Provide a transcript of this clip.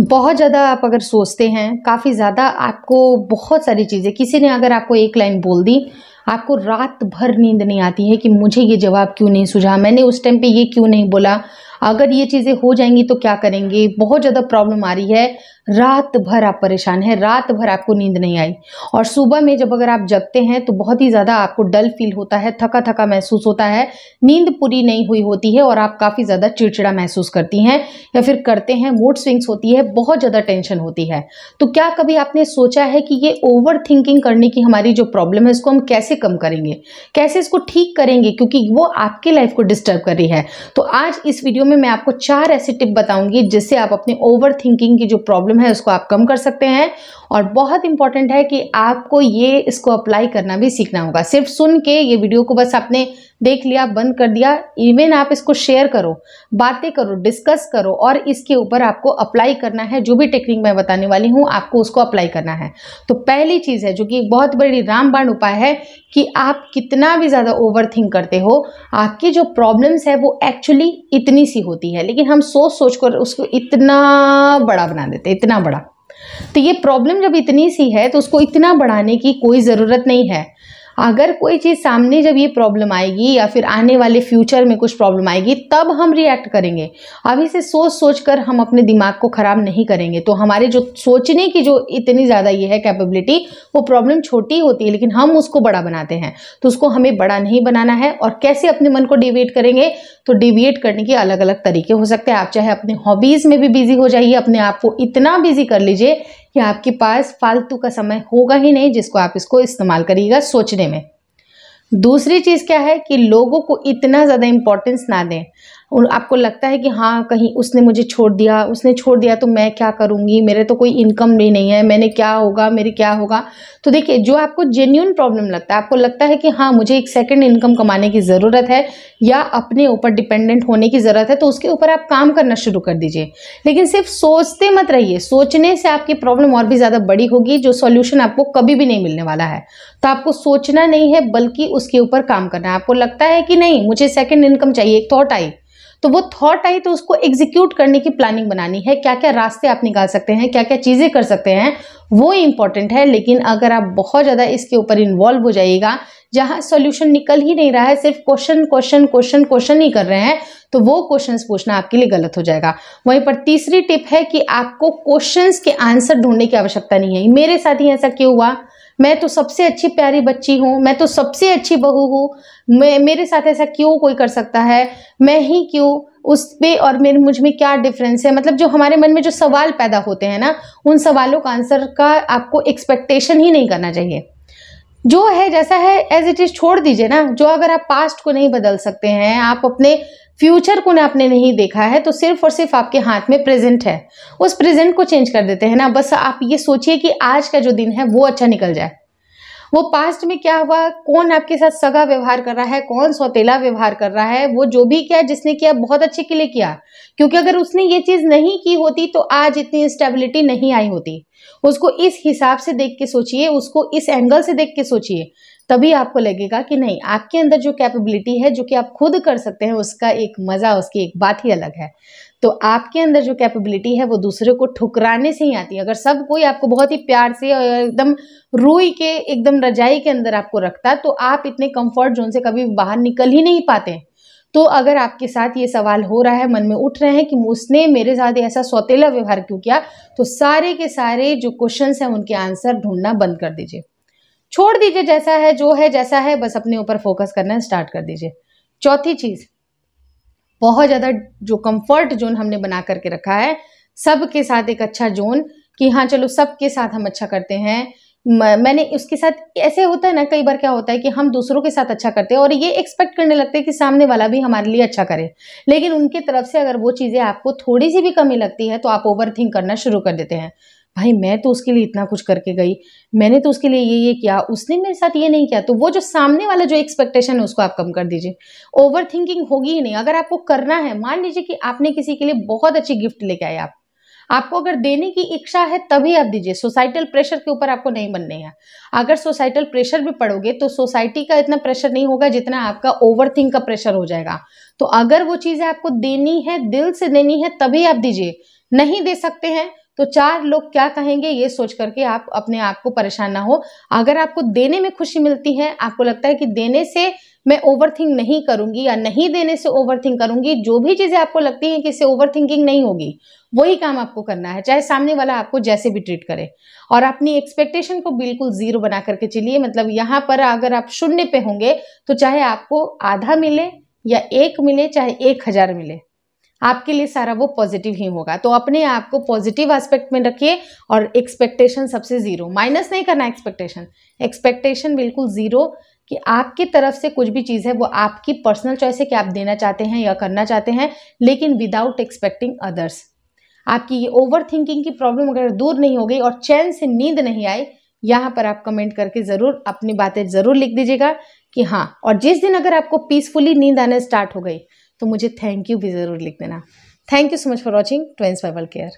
बहुत ज़्यादा आप अगर सोचते हैं, काफ़ी ज़्यादा आपको बहुत सारी चीज़ें, किसी ने अगर आपको एक लाइन बोल दी, आपको रात भर नींद नहीं आती है कि मुझे ये जवाब क्यों नहीं सुझा, मैंने उस टाइम पे ये क्यों नहीं बोला, अगर ये चीज़ें हो जाएँगी तो क्या करेंगे, बहुत ज़्यादा प्रॉब्लम आ रही है। रात भर आप परेशान हैं, रात भर आपको नींद नहीं आई। और सुबह में जब अगर आप जगते हैं तो बहुत ही ज़्यादा आपको डल फील होता है थका थका महसूस होता है। नींद पूरी नहीं हुई होती है और आप काफ़ी ज़्यादा चिड़चिड़ा महसूस करती हैं या फिर करते हैं मूड स्विंग्स होती है, बहुत ज़्यादा टेंशन होती है। तो क्या कभी आपने सोचा है कि ये ओवर थिंकिंग करने की हमारी जो प्रॉब्लम है, इसको हम कैसे कम करेंगे? कैसे इसको ठीक करेंगे? क्योंकि वो आपकी लाइफ को डिस्टर्ब कर रही है। तो आज इस वीडियो में मैं आपको चार ऐसी टिप बताऊँगी जिससे आप अपने ओवर थिंकिंग की जो प्रॉब्लम प्रॉब्लम है, उसको आप कम कर सकते हैं। और बहुत इंपॉर्टेंट है कि आपको ये इसको अप्लाई करना भी सीखना होगा। सिर्फ़ सुन के ये वीडियो को बस आपने देख लिया, बंद कर दिया इवन आप इसको शेयर करो, बातें करो डिस्कस करो और इसके ऊपर आपको अप्लाई करना है, जो भी टेक्निक मैं बताने वाली हूँ, आपको उसको अप्लाई करना है। तो पहली चीज़ है, जो कि बहुत बड़ी रामबाण उपाय है कि आप कितना भी ज़्यादा ओवर थिंक करते हो, आपकी जो प्रॉब्लम्स है, वो एक्चुअली इतनी सी होती है। लेकिन हम सोच सोच कर उसको इतना बड़ा बना देते इतना बड़ा। तो ये प्रॉब्लम जब इतनी सी है तो उसको इतना बढ़ाने की कोई ज़रूरत नहीं है। अगर कोई चीज़ सामने जब ये प्रॉब्लम आएगी या फिर आने वाले फ्यूचर में कुछ प्रॉब्लम आएगी, तब हम रिएक्ट करेंगे। अभी से सोच सोच कर हम अपने दिमाग को ख़राब नहीं करेंगे। तो हमारे जो सोचने की जो इतनी ज़्यादा ये है कैपेबिलिटी वो प्रॉब्लम छोटी होती है, लेकिन हम उसको बड़ा बनाते हैं। तो उसको हमें बड़ा नहीं बनाना है और कैसे अपने मन को डिवेट करेंगे? तो डिविएट करने के अलग अलग तरीके हो सकते हैं। आप चाहे अपने हॉबीज़ में भी बिज़ी हो जाइए, अपने आप को इतना बिज़ी कर लीजिए कि आपके पास फालतू का समय होगा ही नहीं जिसको आप इसको इस्तेमाल करिएगा सोचने में। दूसरी चीज़ क्या है कि लोगों को इतना ज़्यादा इंपॉर्टेंस ना दें। और आपको लगता है कि हाँ कहीं उसने मुझे छोड़ दिया, उसने छोड़ दिया तो मैं क्या करूँगी? मेरे तो कोई इनकम भी नहीं है, मैंने क्या होगा, मेरे क्या होगा? तो देखिए, जो आपको जेन्यून प्रॉब्लम लगता है, आपको लगता है कि हाँ मुझे एक सेकंड इनकम कमाने की ज़रूरत है या अपने ऊपर डिपेंडेंट होने की ज़रूरत है तो उसके ऊपर आप काम करना शुरू कर दीजिए। लेकिन सिर्फ़ सोचते मत रहिए। सोचने से आपकी प्रॉब्लम और भी ज़्यादा बड़ी होगी, जो सोल्यूशन आपको कभी भी नहीं मिलने वाला है। तो आपको सोचना नहीं है, बल्कि उसके ऊपर काम करना है। आपको लगता है कि नहीं, मुझे सेकेंड इनकम चाहिए, एक थॉट आई। तो वो थॉट आई तो उसको एग्जीक्यूट करने की प्लानिंग बनानी है क्या क्या रास्ते आप निकाल सकते हैं क्या क्या चीज़ें कर सकते हैं, वो इंपॉर्टेंट है, लेकिन अगर आप बहुत ज़्यादा इसके ऊपर इन्वॉल्व हो जाइएगा, जहाँ सोल्यूशन निकल ही नहीं रहा है, सिर्फ़ क्वेश्चन क्वेश्चन क्वेश्चन क्वेश्चन ही कर रहे हैं तो वो क्वेश्चंस पूछना आपके लिए गलत हो जाएगा। वहीं पर तीसरी टिप है कि आपको क्वेश्चंस के आंसर ढूँढने की आवश्यकता नहीं है। मेरे साथ ही ऐसा क्यों हुआ? मैं तो सबसे अच्छी प्यारी बच्ची हूँ, मैं तो सबसे अच्छी बहू हूँ। मैं, मेरे साथ ऐसा क्यों कोई कर सकता है? मैं ही क्यों? उस पर और मेरे, मुझमें क्या डिफरेंस है? मतलब जो हमारे मन में जो सवाल पैदा होते हैं ना, उन सवालों का आंसर का आपको एक्सपेक्टेशन ही नहीं करना चाहिए। जो है, जैसा है एज इट इज़ छोड़ दीजिए ना। जो अगर आप पास्ट को नहीं बदल सकते हैं, आप अपने फ्यूचर को ना आपने नहीं देखा है तो सिर्फ़ और सिर्फ़ आपके हाथ में प्रेजेंट है। उस प्रेजेंट को चेंज कर देते हैं ना। बस आप ये सोचिए कि आज का जो दिन है, वो अच्छा निकल जाए। वो पास्ट में क्या हुआ? कौन आपके साथ सगा व्यवहार कर रहा है? कौन सौतेला व्यवहार कर रहा है? वो जो भी किया, जिसने किया, बहुत अच्छे के लिए किया। क्योंकि अगर उसने ये चीज़ नहीं की होती तो आज इतनी स्टेबिलिटी नहीं आई होती। उसको इस हिसाब से देख के सोचिए, उसको इस एंगल से देख के सोचिए, तभी आपको लगेगा कि नहीं, आपके अंदर जो कैपेबिलिटी है, जो कि आप खुद कर सकते हैं, उसका एक मज़ा, उसकी एक बात ही अलग है। तो आपके अंदर जो कैपेबिलिटी है, वो दूसरे को ठुकराने से ही आती है। अगर सब कोई आपको बहुत ही प्यार से और एकदम रूई के, एकदम रजाई के अंदर आपको रखता तो आप इतने कंफर्ट जोन से कभी बाहर निकल ही नहीं पाते। तो अगर आपके साथ ये सवाल हो रहा है, मन में उठ रहे हैं कि उसने मेरे साथ ऐसा सौतेला व्यवहार क्यों किया तो सारे के सारे जो क्वेश्चन हैं उनके आंसर ढूंढना बंद कर दीजिए। छोड़ दीजिए जैसा है, जो है जैसा है, बस अपने ऊपर फोकस करना स्टार्ट कर दीजिए। चौथी चीज़, बहुत ज़्यादा जो कंफर्ट जोन हमने बना करके रखा है, सबके साथ एक अच्छा जोन कि हाँ चलो सबके साथ हम अच्छा करते हैं मैंने उसके साथ, ऐसे होता है ना, कई बार क्या होता है कि हम दूसरों के साथ अच्छा करते हैं और ये एक्सपेक्ट करने लगते हैं कि सामने वाला भी हमारे लिए अच्छा करे। लेकिन उनकी तरफ़ से अगर वो चीज़ें आपको थोड़ी सी भी कमी लगती है तो आप ओवर थिंक करना शुरू कर देते हैं। भाई, मैं तो उसके लिए इतना कुछ करके गई, मैंने तो उसके लिए ये ये किया, उसने मेरे साथ ये नहीं किया तो वो जो सामने वाला जो एक्सपेक्टेशन है उसको आप कम कर दीजिए। ओवर थिंकिंग होगी ही नहीं, अगर आपको करना है, मान लीजिए कि आपने किसी के लिए बहुत अच्छी गिफ्ट लेके आए आप आपको अगर देने की इच्छा है, तभी आप दीजिए। सोसाइटल प्रेशर के ऊपर आपको नहीं बनने हैं। अगर सोसाइटल प्रेशर भी पड़ोगे तो सोसाइटी का इतना प्रेशर नहीं होगा, जितना आपका ओवर का प्रेशर हो जाएगा। तो अगर वो चीज़ें आपको देनी है, दिल से देनी है, तभी आप दीजिए। नहीं दे सकते हैं तो चार लोग क्या कहेंगे ये सोच करके आप अपने आप को परेशान ना हो। अगर आपको देने में खुशी मिलती है, आपको लगता है कि देने से मैं ओवर थिंक नहीं करूँगी या नहीं देने से ओवर थिंक करूँगी, जो भी चीज़ें आपको लगती हैं कि इससे ओवर थिंकिंग नहीं होगी, वही काम आपको करना है, चाहे सामने वाला आपको जैसे भी ट्रीट करे। और अपनी एक्सपेक्टेशन को बिल्कुल ज़ीरो बना करके चलिए मतलब यहाँ पर अगर आप शून्य पे होंगे तो चाहे आपको आधा मिले या एक मिले, चाहे एक हज़ार मिले। आपके लिए सारा वो पॉजिटिव ही होगा। तो अपने आप को पॉजिटिव एस्पेक्ट में रखिए और एक्सपेक्टेशन सबसे ज़ीरो माइनस नहीं करना एक्सपेक्टेशन एक्सपेक्टेशन बिल्कुल ज़ीरो कि आपकी तरफ़ से कुछ भी चीज़ है, वो आपकी पर्सनल चॉइस है कि आप देना चाहते हैं या करना चाहते हैं, लेकिन विदाउट एक्सपेक्टिंग अदर्स आपकी ये ओवर थिंकिंग की प्रॉब्लम अगर दूर नहीं हो गई और चैन से नींद नहीं आई, यहाँ पर आप कमेंट करके ज़रूर अपनी बातें ज़रूर लिख दीजिएगा कि हाँ और जिस दिन अगर आपको पीसफुली नींद आने स्टार्ट हो गई तो मुझे थैंक यू भी ज़रूर लिख देना। Thank you so much for watching ट्वेंस Bible care